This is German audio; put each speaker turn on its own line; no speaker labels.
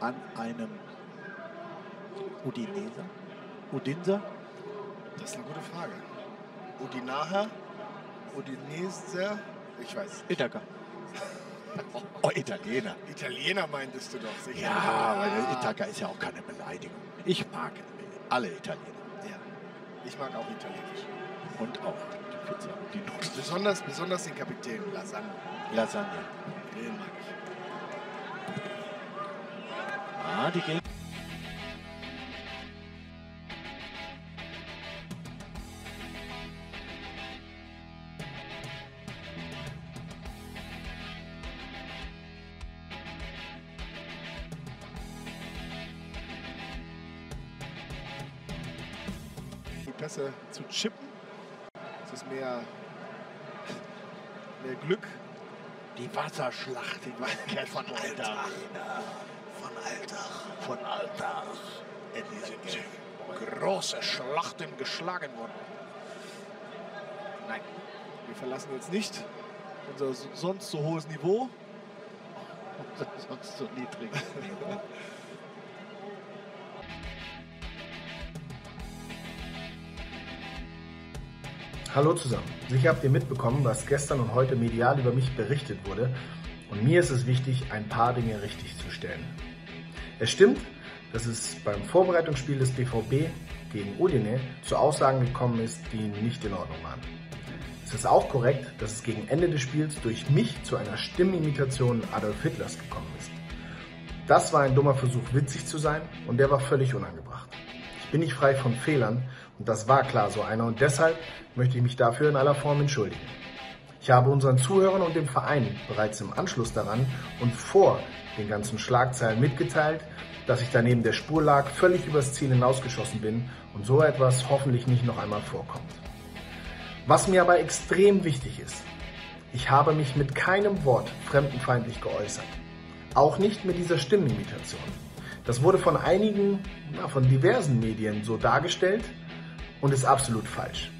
an einem Udineser? Udinser?
Das ist eine gute Frage. Udinaha? Udineser? Ich weiß.
Ithaka. Oh, Italiener.
Italiener meintest du doch sicher.
Ja, weil Ithaka ist ja auch keine Beleidigung. Ich mag alle Italiener.
Ja. Ich mag auch Italienisch.
Und auch die Pizza. Die Nudeln.
Besonders, besonders den Kapitän Lasagne.
Lasagne.
Den mag ich.
Ah, die gehen.
Die Pässe zu chippen. Es ist mehr, mehr Glück.
Die Wasserschlacht in Waldkern von Alltag.
Von Alltag.
Von Alltag.
In diese große Schlachten geschlagen worden. Nein, wir verlassen jetzt nicht unser so- sonst so hohes Niveau.
Sonst so niedriges Niveau.
Hallo zusammen. Sicher habt ihr mitbekommen, was gestern und heute medial über mich berichtet wurde. Und mir ist es wichtig, ein paar Dinge richtig zu stellen. Es stimmt, dass es beim Vorbereitungsspiel des BVB gegen Udine zu Aussagen gekommen ist, die nicht in Ordnung waren. Es ist auch korrekt, dass es gegen Ende des Spiels durch mich zu einer Stimmimitation Adolf Hitlers gekommen ist. Das war ein dummer Versuch, witzig zu sein und der war völlig unangebracht. Ich bin nicht frei von Fehlern und das war klar so einer und deshalb möchte ich mich dafür in aller Form entschuldigen. Ich habe unseren Zuhörern und dem Verein bereits im Anschluss daran und vor den ganzen Schlagzeilen mitgeteilt, dass ich daneben der Spur lag, völlig übers Ziel hinausgeschossen bin und so etwas hoffentlich nicht noch einmal vorkommt. Was mir aber extrem wichtig ist, ich habe mich mit keinem Wort fremdenfeindlich geäußert. Auch nicht mit dieser Stimmenimitation. Das wurde von einigen, ja, von diversen Medien so dargestellt und ist absolut falsch.